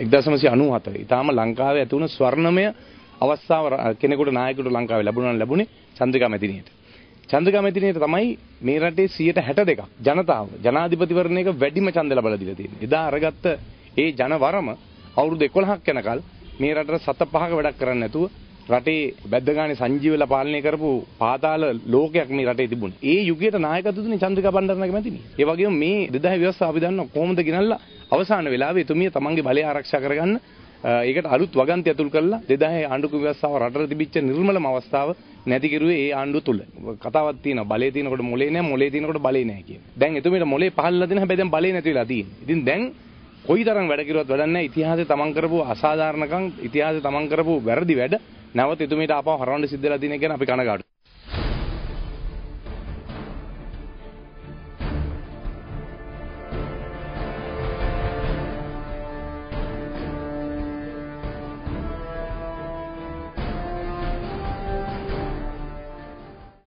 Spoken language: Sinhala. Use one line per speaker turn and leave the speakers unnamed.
1997. ඊටාම ලංකාවේ ඇති වුණු ස්වර්ණමය අවස්ථාව කෙනෙකුට නායකයෙකුට ලංකාවේ ලැබුණා ලැබුණේ චන්ද්‍රිකා මැතිණියට. චන්ද්‍රිකා මැතිණියට තමයි මේ රටේ 62ක් ජනතාව ජනාධිපතිවරණයක වැඩිම ඡන්ද ලබා දීලා තියෙන්නේ. එදා අරගත්ත ඒ ජනවරම අවුරුදු 11ක් යනකල් මේ රටට සත පහක වැඩක් කරන්නේ නැතුව රටේ බැද්දගානේ සංජීවලා පාලනය කරපු පාතාල ලෝකයක් මේ රටේ තිබුණේ. ඒ යුගයට නායකත්ව දුන්නේ චන්ද්‍රිකා බණ්ඩාරනායක මැතිණිය. ඒ වගේම මේ 2000 ව්‍යවස්ථාව අපි දන්නවා කොහොමද ගෙනල්ලා අවසාන වෙලාවේ එතුමිය තමන්ගේ බලය ආරක්ෂා කරගන්න ඒකට අලුත් වගන්ති ඇතුල් කරලා 2000 ආණ්ඩුක ව්‍යවස්ථාව රටට තිබිච්ච නිර්මලම අවස්ථාව නැති කිරුවේ ඒ ආණ්ඩුව තුල. කතාවක් තියෙනවා බලේ තියෙනකොට මොලේ නැහැ මොලේ තියෙනකොට බලේ නැහැ කියන. දැන් එතුමියට මොලේ පහළලා දෙන හැබැයි දැන් බලේ නැති වෙලා තියෙන්නේ. ඉතින් දැන් කොයිතරම් වැඩ කිරුවත් වැඩක් නැහැ ඉතිහාසයේ තමන් කරපු අසාධාරණකම් ඉතිහාසයේ තමන් කරපු වැරදි වැඩ නැවත එතුමියට ආපහු හරවන්න සිද්ධ වෙලා තියෙන එක ගැන අපි කනගාටුයි.